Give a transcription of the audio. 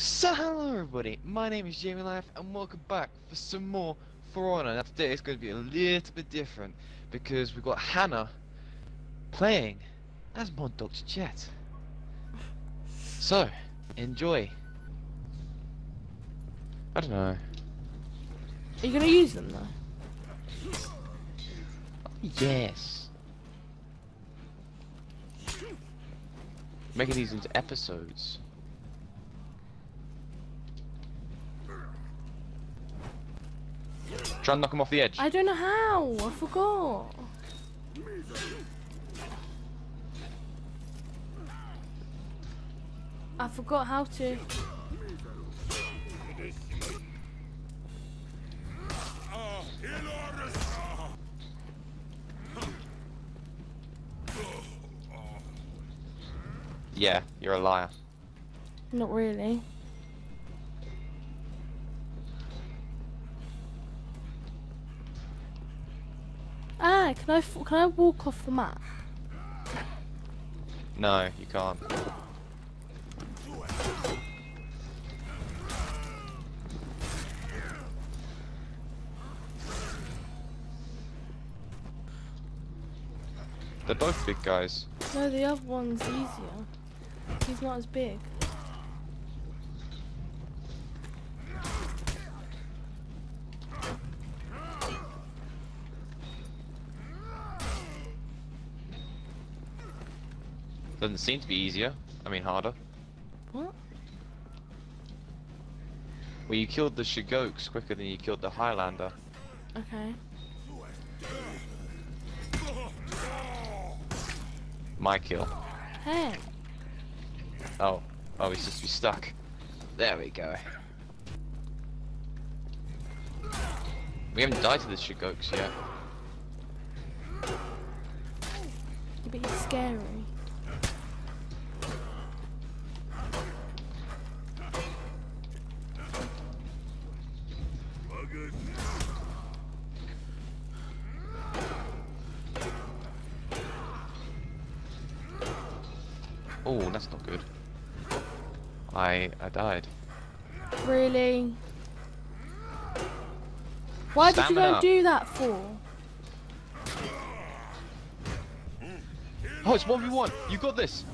So hello everybody, my name is Jamie Life and welcome back for some more For Honor. Now today it's going to be a little bit different because we've got Hannah playing as Mod Dr. Jet. So, enjoy. I don't know. Are you gonna use them though? Yes. Making these into episodes. Try and knock him off the edge. I don't know how. I forgot. I forgot how to. Yeah, you're a liar. Not really. Can I f- can I walk off the map? No, you can't. They're both big guys. No, the other one's easier. He's not as big. Doesn't seem to be easier. I mean harder. What? Well, you killed the Shugokis quicker than you killed the Highlander. Okay. My kill. Hey. Oh. Oh, he's just be stuck. There we go. We haven't died to the Shugokis yet. But he's scary. Oh, that's not good. I I died. Really? Why did you Stamina. go do that for? Oh, it's 1v1! You got this!